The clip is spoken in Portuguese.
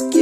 que